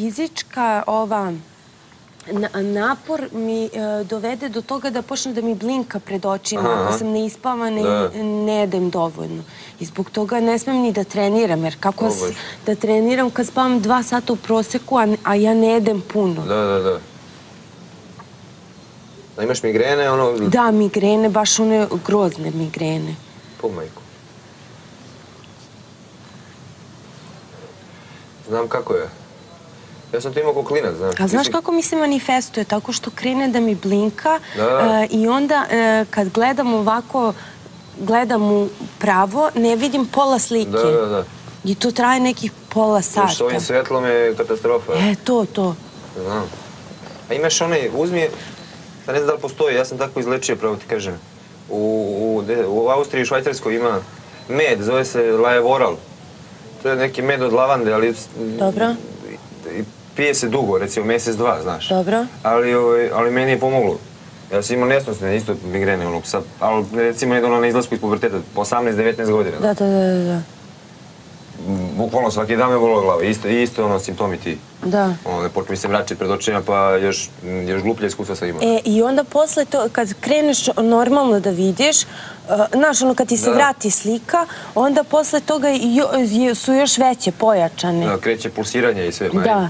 fizička ova na- napor mi e, dovede do toga da počne da mi blinka pred očima. Aha. Ako sam neispavana Da. i ne jedem dovoljno. I zbog toga ne smem ni da treniram, jer kako O, s- Bože. da treniram kad spavam dva sata u proseku, a, a ja ne jedem puno. Da, da, da. Da imaš migrene, ono... Da, migrene, baš one grozne migrene. Po majku. Znam kako je. Ja sam to imao kao klinac, znaš. A znaš kako mi se manifestuje? Tako što krene da mi blinka Da, da. e, i onda e, kad gledam ovako, gledam u pravo, ne vidim pola slike. Da, da, da. I to traje nekih pola Još s sata. ovim svetlom je katastrofa. E, to, to. Znam. A imaš onaj, uzmi, ja ne znam da li postoji, ja sam tako izlečio, pravo ti kažem. U, u, u Austriji i Švajcarskoj ima med, zove se lajevoral. To je neki med od lavande, ali... Dobro. I pije se dugo, recimo mjesec, dva, znaš. Dobro. Ali, ovaj, ali meni je pomoglo. Ja sam imao nesnosne, isto migrene, ono, sad, ali recimo je ono na izlasku iz puberteta, po 18-19 godina. Da, da, da, da. Bukvalno svaki dan me bolila glava, isto, isto ono simptomi ti. Da. Ono, počne mi se vraćati pred očima, pa još, još gluplje iskustva sam imao. E, i onda posle to, kad kreneš normalno da vidiš, e, znaš, ono, kad ti se Da. vrati slika, onda posle toga su još veće, pojačane. Da, kreće pulsiranje i sve. Da.